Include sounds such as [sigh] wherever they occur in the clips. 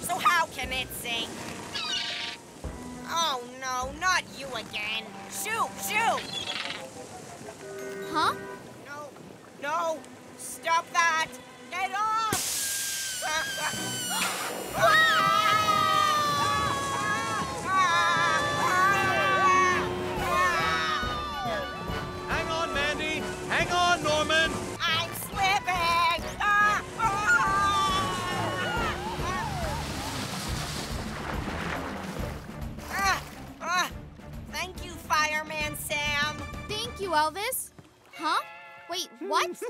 so how can it sing? Oh no, not you again. Shoot, shoot! Huh? No, no, stop that! Get off! You, Elvis. Huh? Wait, what? [laughs]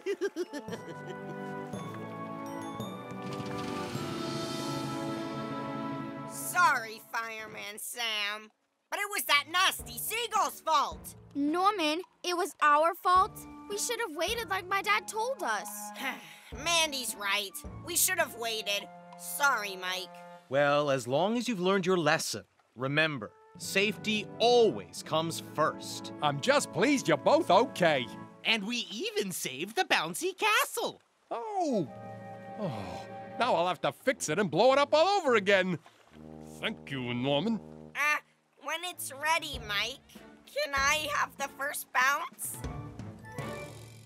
Sorry, Fireman Sam. But it was that nasty seagull's fault. Norman, it was our fault. We should have waited like my dad told us. [sighs] Mandy's right. We should have waited. Sorry, Mike. Well, as long as you've learned your lesson, remember, safety always comes first. I'm just pleased you're both okay. And we even saved the bouncy castle. Oh. Oh. Now I'll have to fix it and blow it up all over again. Thank you, Norman. Ah, when it's ready, Mike, can I have the first bounce?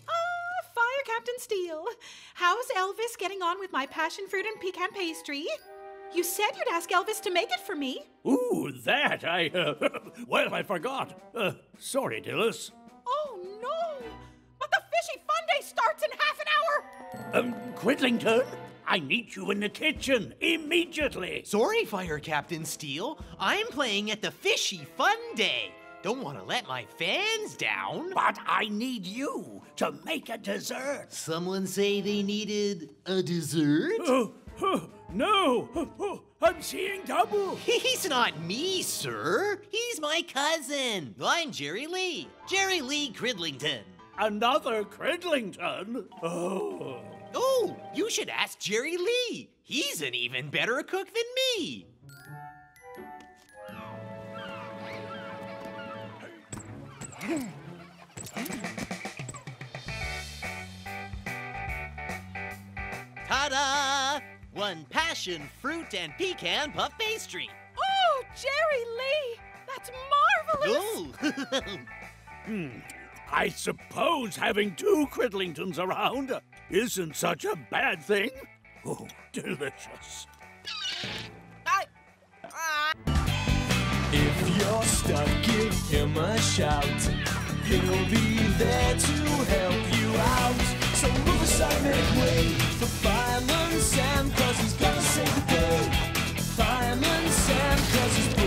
Ah, Fire Captain Steele. How's Elvis getting on with my passion fruit and pecan pastry? You said you'd ask Elvis to make it for me. Ooh, that I. Uh, [laughs] well, I forgot. Uh, sorry, Dilys. Oh, no! But the Fishy Fun Day starts in half an hour! Um, Cridlington, I need you in the kitchen immediately. Sorry, Fire Captain Steele. I'm playing at the Fishy Fun Day. Don't want to let my fans down. But I need you to make a dessert. Someone say they needed a dessert? Oh, oh, no! Oh, [gasps] I'm seeing double. [laughs] He's not me, sir. He's my cousin. I'm Jerry Lee. Jerry Lee Cridlington. Another Cridlington? Oh. Oh, you should ask Jerry Lee. He's an even better cook than me. Ta-da! One passion fruit and pecan puff pastry. Oh, Jerry Lee! That's marvelous! Ooh! [laughs] Hmm. I suppose having two Cridlingtons around isn't such a bad thing. Oh, delicious. I, If you're stuck, give him a shout. He'll be there to help you out. houses.